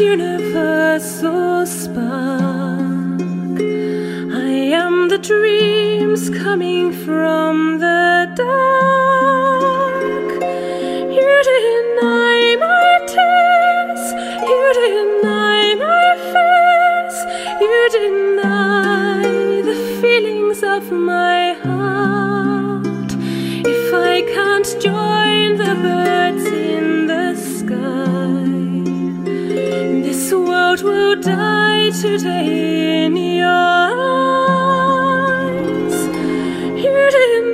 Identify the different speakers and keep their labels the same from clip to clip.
Speaker 1: universal spark. I am the dreams coming from the dark. You deny my tears, you deny my fears, you deny the feelings of my heart. If I can't join the birds. In your eyes. You deny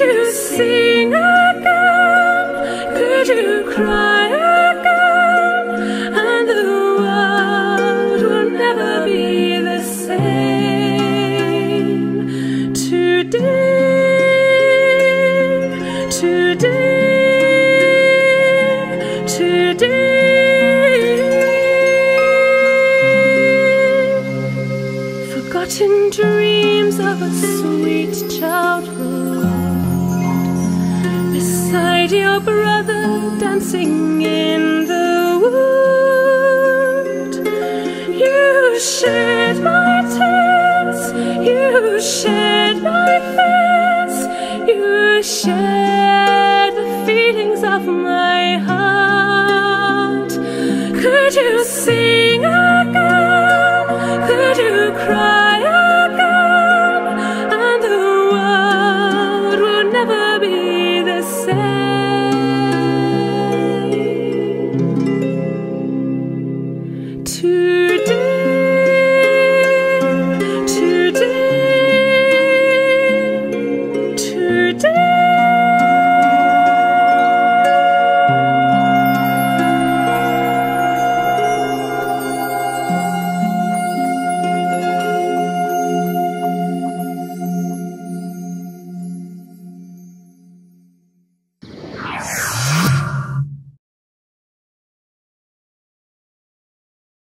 Speaker 1: you sing again? Could you cry again? And the world will never be the same. Today, today, today. Forgotten dreams of a sweet childhood. Beside your brother dancing in the wood. You shed my tears, you shed my fears, you shed the feelings of my heart. Could you see?